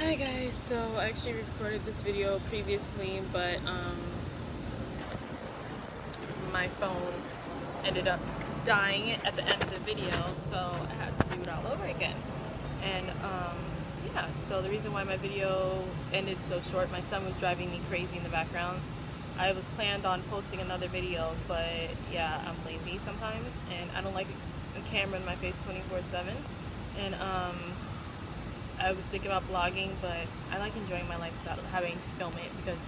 Hi guys, so I actually recorded this video previously, but um, my phone ended up dying at the end of the video, so I had to do it all over again. And um, yeah, so the reason why my video ended so short, my son was driving me crazy in the background. I was planned on posting another video, but yeah, I'm lazy sometimes, and I don't like a camera in my face 24-7. And um, I was thinking about blogging, but I like enjoying my life without having to film it because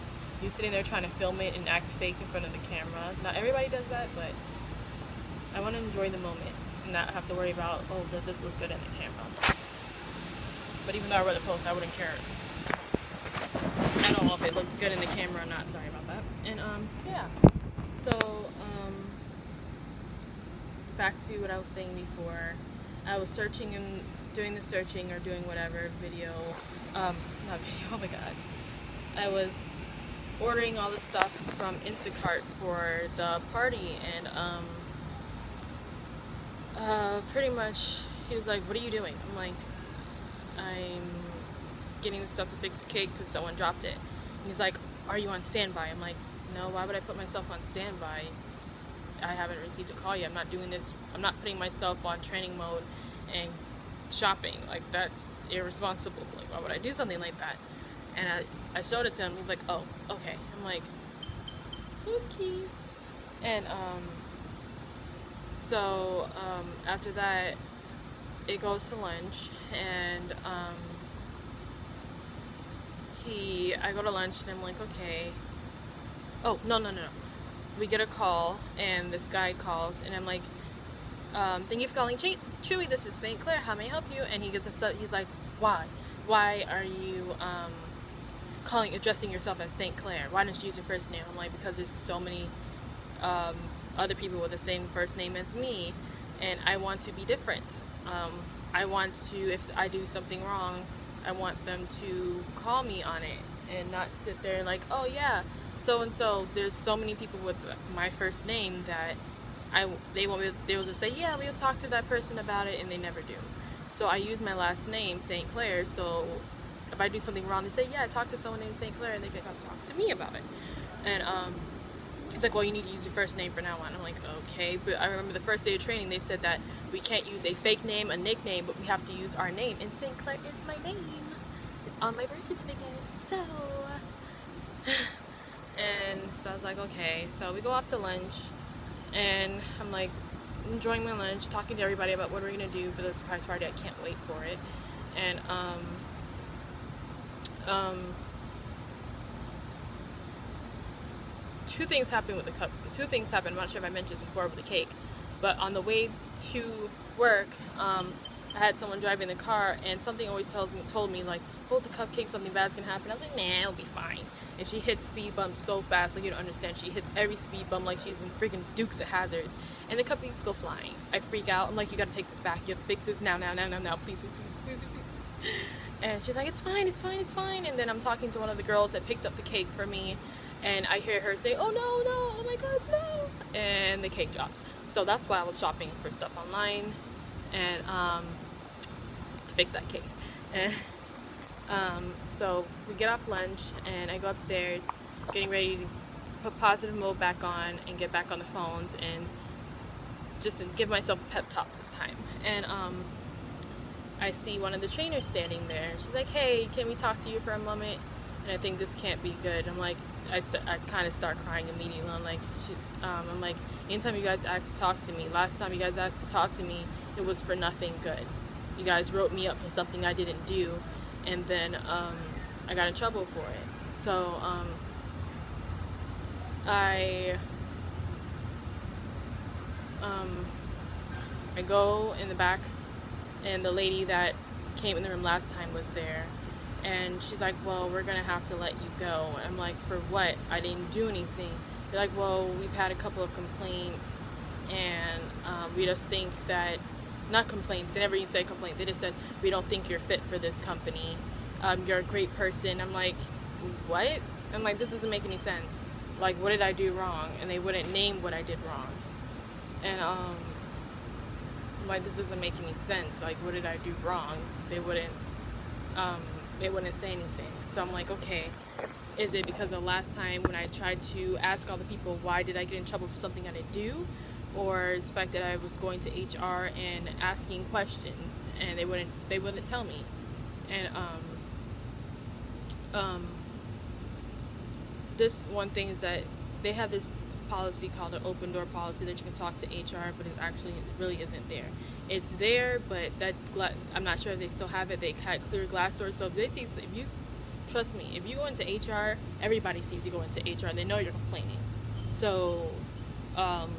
you're sitting there trying to film it and act fake in front of the camera. Not everybody does that, but I want to enjoy the moment and not have to worry about, oh, does this look good in the camera? But even though I wrote the post, I wouldn't care at all if it looked good in the camera or not. Sorry about that. And um, yeah. So um, back to what I was saying before. I was searching and doing the searching or doing whatever video, um, not video, oh my god. I was ordering all the stuff from Instacart for the party and um, uh, pretty much he was like, what are you doing? I'm like, I'm getting the stuff to fix the cake because someone dropped it. And he's like, are you on standby? I'm like, no, why would I put myself on standby? I haven't received a call yet. I'm not doing this. I'm not putting myself on training mode and shopping. Like that's irresponsible. Like why would I do something like that? And I, I showed it to him. He's like, oh, okay. I'm like, okay. And um, so um, after that, it goes to lunch, and um, he, I go to lunch, and I'm like, okay. Oh no no no no. We get a call, and this guy calls, and I'm like um, thank you for calling Chase. Chewy, this is St. Clair. How may I help you? And he gives us, a, he's like, why? Why are you um, calling, addressing yourself as St. Clair? Why don't you use your first name? I'm like, because there's so many um, other people with the same first name as me, and I want to be different. Um, I want to, if I do something wrong, I want them to call me on it and not sit there like, oh yeah, so and so. There's so many people with my first name that I they want me they will just say yeah we'll talk to that person about it and they never do so I use my last name St. Clair so if I do something wrong they say yeah talk to someone named St. Clair and they can come talk to me about it and um it's like well you need to use your first name for now on I'm like okay but I remember the first day of training they said that we can't use a fake name a nickname but we have to use our name and St. Clair is my name it's on my birth certificate so and so I was like okay so we go off to lunch and I'm like enjoying my lunch, talking to everybody about what we're gonna do for the surprise party. I can't wait for it. And um, um, two things happened with the cup. Two things happened. I'm not sure if I mentioned this before with the cake, but on the way to work, um, I had someone driving the car, and something always tells me told me like, hold the cupcake, something bad's gonna happen. I was like, nah, it'll be fine. And she hits speed bumps so fast, like you don't understand. She hits every speed bump like she's in freaking Dukes of Hazzard, and the cupcakes go flying. I freak out. I'm like, you gotta take this back. You have to fix this now, now, now, now, now, please, please, please, please, please. please. And she's like, it's fine, it's fine, it's fine. And then I'm talking to one of the girls that picked up the cake for me, and I hear her say, oh no, no, oh my gosh, no, and the cake drops. So that's why I was shopping for stuff online, and um, to fix that cake. Um, so we get off lunch and I go upstairs getting ready to put positive mode back on and get back on the phones and just give myself a pep talk this time. And um, I see one of the trainers standing there. She's like, hey, can we talk to you for a moment? And I think this can't be good. I'm like, I, I kind of start crying immediately. I'm like, um, I'm like, anytime you guys ask to talk to me, last time you guys asked to talk to me, it was for nothing good. You guys wrote me up for something I didn't do, and then um, I got in trouble for it. So um, I um, I go in the back, and the lady that came in the room last time was there, and she's like, "Well, we're gonna have to let you go." I'm like, "For what? I didn't do anything." They're like, "Well, we've had a couple of complaints, and um, we just think that." Not complaints. They never even said complaint. They just said we don't think you're fit for this company um, you're a great person. I'm like, what? I'm like, this doesn't make any sense. Like, what did I do wrong? And they wouldn't name what I did wrong. And, um, I'm like, this doesn't make any sense. Like, what did I do wrong? They wouldn't, um, they wouldn't say anything. So I'm like, okay, is it because the last time when I tried to ask all the people why did I get in trouble for something I didn't do? Or the fact that I was going to HR and asking questions and they wouldn't they wouldn't tell me. And um um this one thing is that they have this policy called an open door policy that you can talk to HR, but it actually really isn't there. It's there, but that I'm not sure if they still have it. They had clear glass doors, so if they see, if you trust me, if you go into HR, everybody sees you go into HR. They know you're complaining, so um,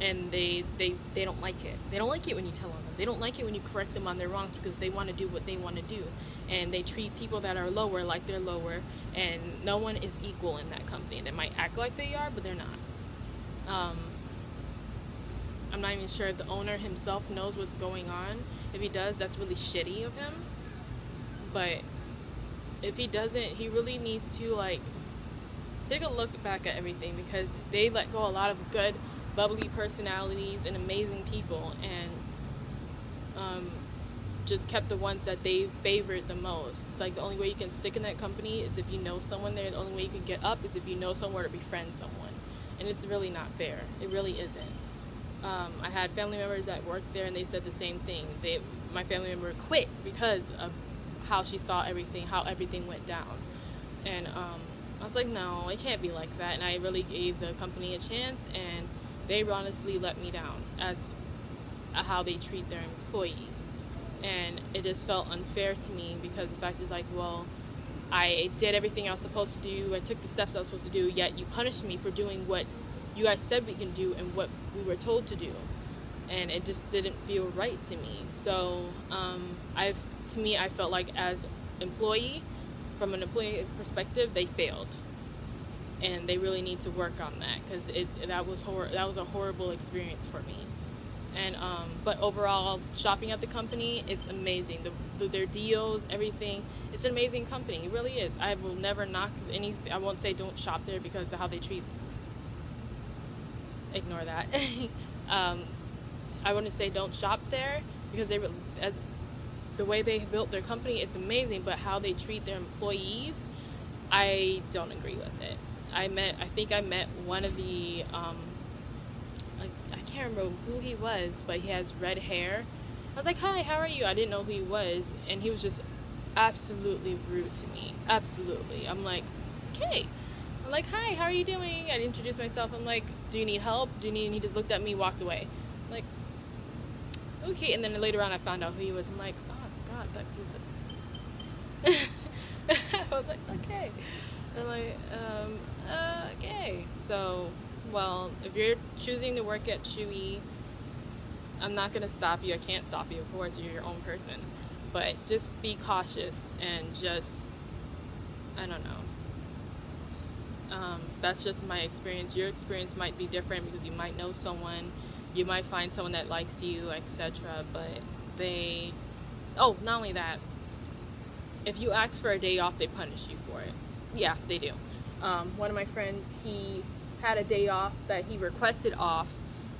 and they they they don't like it. They don't like it when you tell them. They don't like it when you correct them on their wrongs because they want to do what they want to do, and they treat people that are lower like they're lower, and no one is equal in that company. They might act like they are, but they're not. Um, I'm not even sure if the owner himself knows what's going on. If he does, that's really shitty of him. But if he doesn't, he really needs to like take a look back at everything because they let go a lot of good, bubbly personalities and amazing people, and um, just kept the ones that they favored the most. It's like the only way you can stick in that company is if you know someone there. The only way you can get up is if you know somewhere to befriend someone, and it's really not fair. It really isn't. Um, I had family members that worked there, and they said the same thing. They, my family member quit because of how she saw everything, how everything went down, and um, I was like, no, it can't be like that. And I really gave the company a chance, and they honestly let me down as how they treat their employees, and it just felt unfair to me because the fact is like, well. I did everything I was supposed to do. I took the steps I was supposed to do. Yet you punished me for doing what you guys said we can do and what we were told to do and it just didn't feel right to me so um, i've to me i felt like as employee from an employee perspective they failed and they really need to work on that because it that was hor- that was a horrible experience for me and um, but overall shopping at the company it's amazing the, the, their deals everything it's an amazing company it really is i will never knock any i won't say don't shop there because of how they treat ignore that. um, I wouldn't say don't shop there because they as the way they built their company, it's amazing. But how they treat their employees, I don't agree with it. I met, I think I met one of the, um, I, I can't remember who he was, but he has red hair. I was like, "Hi, how are you?" I didn't know who he was, and he was just absolutely rude to me. Absolutely. I'm like, "Okay." I'm like, "Hi, how are you doing?" I introduced myself. I'm like, do you need help? Do you need? And he just looked at me, walked away. I'm like, okay. And then later on, I found out who he was. I'm like, oh god, that dude's. I was like, okay. And like, um, uh, okay. So, well, if you're choosing to work at Chewy, I'm not gonna stop you. I can't stop you. Of course, you're your own person. But just be cautious and just, I don't know um, that's just my experience. Your experience might be different because you might know someone, you might find someone that likes you, etc. But they, oh, not only that, if you ask for a day off, they punish you for it. Yeah, they do. Um, one of my friends, he had a day off that he requested off,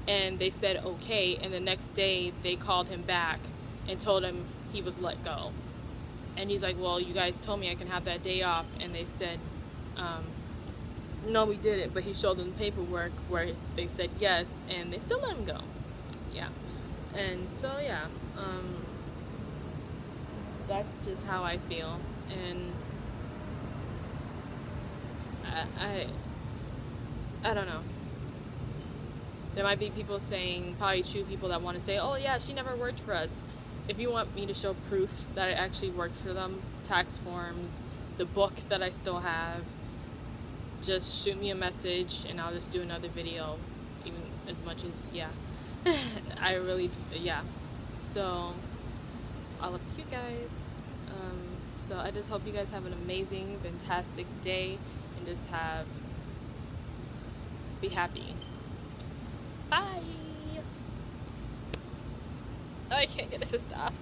and they said okay, and the next day they called him back and told him he was let go. And he's like, well, you guys told me I can have that day off, and they said, um, no, we didn't, but he showed them the paperwork where they said yes, and they still let him go. Yeah. And so, yeah, um, that's just how I feel. And I, I, don't know. There might be people saying, probably true people that want to say, oh, yeah, she never worked for us. If you want me to show proof that I actually worked for them, tax forms, the book that I still have, just shoot me a message and I'll just do another video even as much as yeah I really yeah so it's all up to you guys um, so I just hope you guys have an amazing fantastic day and just have be happy. Bye. Oh, I can't get it to stop